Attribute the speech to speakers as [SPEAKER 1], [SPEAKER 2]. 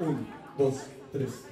[SPEAKER 1] Un, dos, tres.